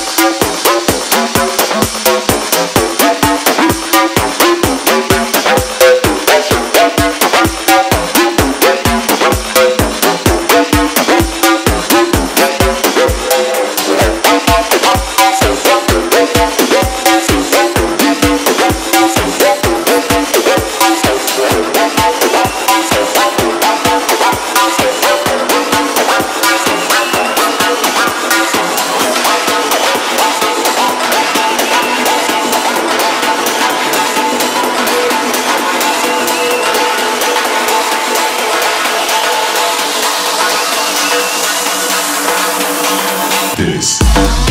Thank this.